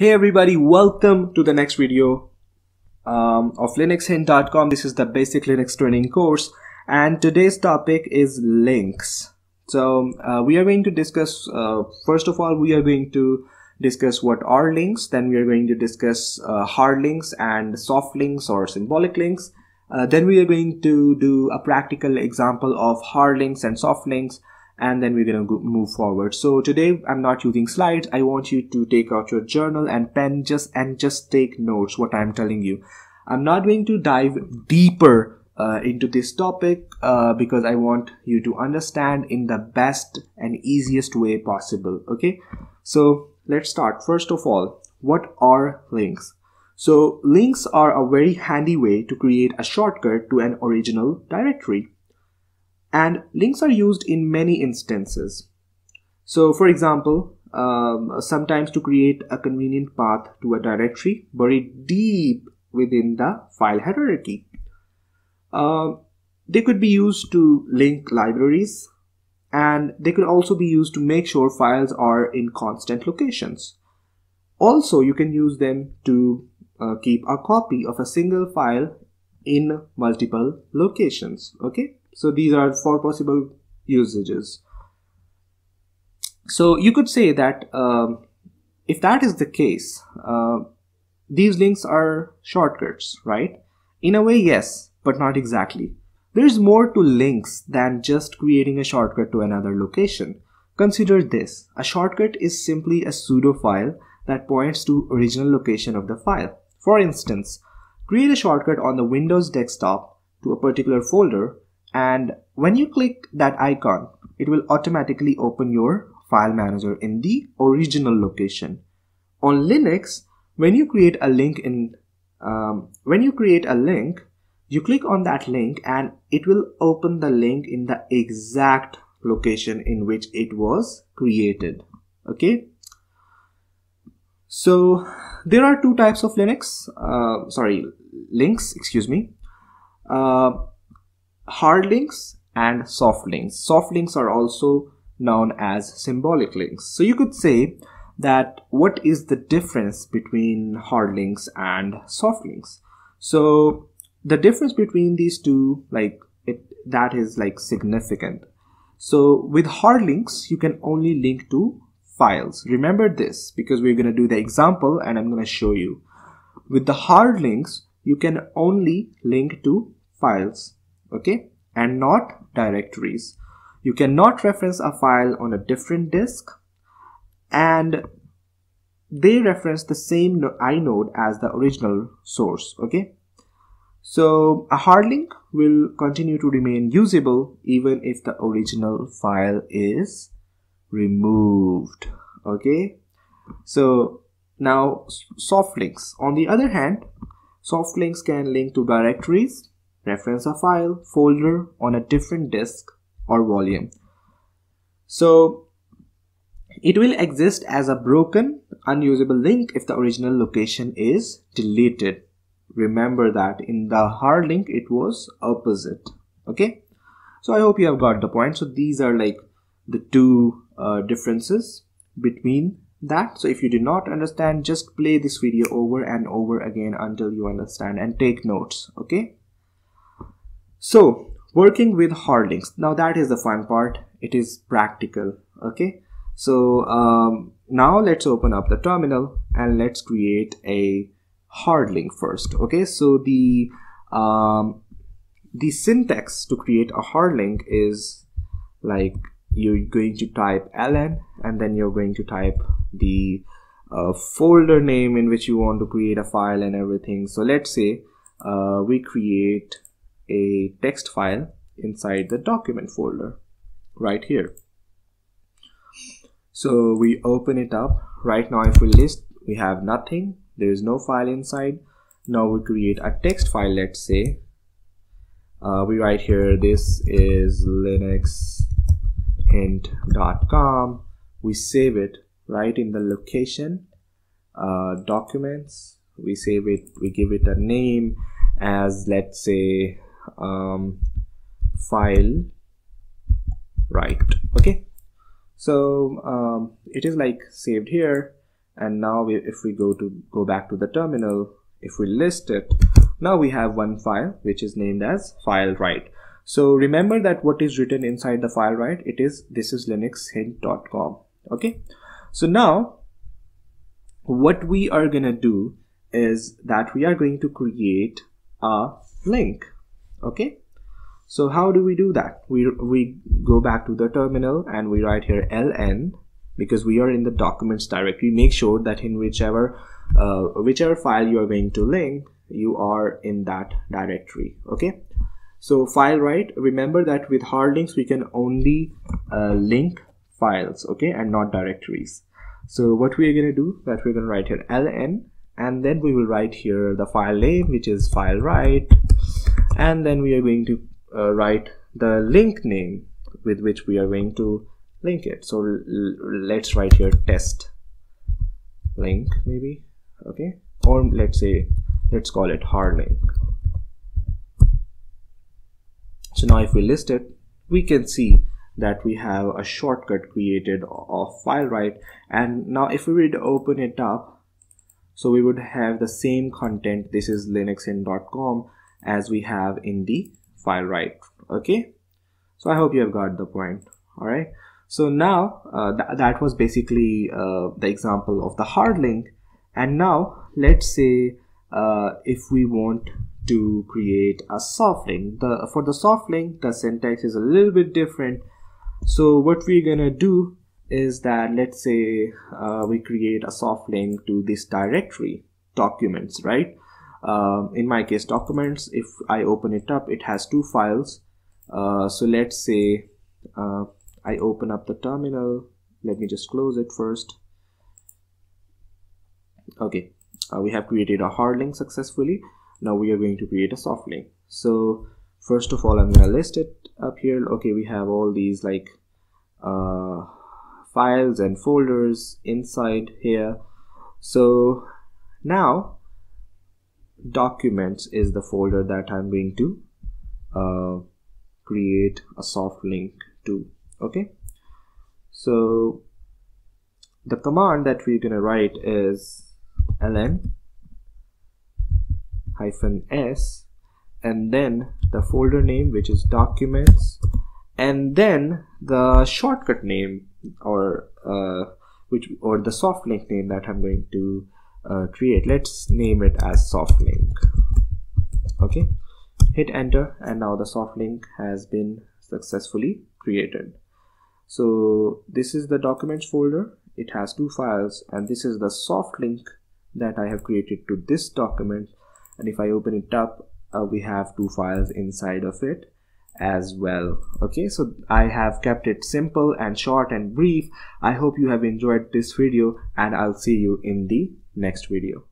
Hey everybody, welcome to the next video um, of linuxhint.com. This is the basic Linux training course and today's topic is links. So uh, we are going to discuss, uh, first of all, we are going to discuss what are links. Then we are going to discuss uh, hard links and soft links or symbolic links. Uh, then we are going to do a practical example of hard links and soft links and then we're going to move forward. So today i'm not using slides. I want you to take out your journal and pen just and just take notes what i'm telling you. I'm not going to dive deeper uh, into this topic uh, because i want you to understand in the best and easiest way possible okay? So let's start. First of all what are links? So links are a very handy way to create a shortcut to an original directory and links are used in many instances. So for example, um, sometimes to create a convenient path to a directory buried deep within the file hierarchy. Uh, they could be used to link libraries and they could also be used to make sure files are in constant locations. Also, you can use them to uh, keep a copy of a single file in multiple locations. Okay. So these are four possible usages. So you could say that um, if that is the case, uh, these links are shortcuts, right? In a way, yes, but not exactly. There's more to links than just creating a shortcut to another location. Consider this. A shortcut is simply a pseudo file that points to original location of the file. For instance, create a shortcut on the Windows desktop to a particular folder and when you click that icon it will automatically open your file manager in the original location. On linux when you create a link in um, when you create a link you click on that link and it will open the link in the exact location in which it was created. Okay? So there are two types of linux uh, sorry links excuse me. Uh, hard links and soft links. Soft links are also known as symbolic links. So you could say that what is the difference between hard links and soft links? So the difference between these two, like it, that is like significant. So with hard links, you can only link to files. Remember this because we're going to do the example and I'm going to show you. With the hard links, you can only link to files okay and not directories. You cannot reference a file on a different disk and they reference the same inode as the original source okay? So a hard link will continue to remain usable even if the original file is removed okay? So now soft links. On the other hand soft links can link to directories reference a file, folder on a different disk or volume. So it will exist as a broken, unusable link if the original location is deleted. Remember that in the hard link it was opposite. Okay. So I hope you have got the point. So these are like the two uh, differences between that. So if you did not understand, just play this video over and over again until you understand and take notes. Okay. So working with hard links. Now that is the fun part. It is practical. Okay. So um, now let's open up the terminal and let's create a hard link first. Okay. So the um, the syntax to create a hard link is like you're going to type ln and then you're going to type the uh, folder name in which you want to create a file and everything so let's say uh, we create a text file inside the document folder right here. So we open it up. Right now if we list we have nothing. There is no file inside. Now we create a text file let's say. Uh, we write here this is linuxhint.com we save it right in the location uh, documents. We save it we give it a name as let's say um, file right okay? So um, it is like saved here. And now we, if we go to go back to the terminal if we list it now we have one file which is named as file write. So remember that what is written inside the file write it is this is linuxhint.com okay? So now what we are gonna do is that we are going to create a link okay? So how do we do that? We we go back to the terminal and we write here ln because we are in the documents directory. Make sure that in whichever uh, whichever file you are going to link you are in that directory. Okay? So file write remember that with hard links we can only uh, link files okay and not directories. So what we are going to do that we're going to write here ln and then we will write here the file name which is file write and then we are going to uh, write the link name with which we are going to link it. So let's write here test link maybe. Okay? Or let's say let's call it hard link. So now if we list it we can see that we have a shortcut created of file write and now if we would open it up so we would have the same content. This is linuxhint.com as we have in the file write okay? So i hope you have got the point. All right so now uh, th that was basically uh, the example of the hard link. And now let's say uh, if we want to create a soft link the for the soft link the syntax is a little bit different. So what we're gonna do is that let's say uh, we create a soft link to this directory documents right um, in my case documents if I open it up it has two files. Uh, so let's say uh, I open up the terminal. Let me just close it first. Okay uh, we have created a hard link successfully. Now we are going to create a soft link. So first of all I'm gonna list it up here. Okay we have all these like uh, files and folders inside here. So now documents is the folder that I'm going to uh, create a soft link to okay? So the command that we're gonna write is ln hyphen s and then the folder name which is documents and then the shortcut name or uh, which or the soft link name that I'm going to uh, create. Let's name it as soft link okay? Hit enter and now the soft link has been successfully created. So this is the documents folder. It has two files and this is the soft link that I have created to this document. And if I open it up uh, we have two files inside of it as well. Okay? So i have kept it simple and short and brief. I hope you have enjoyed this video and i'll see you in the next video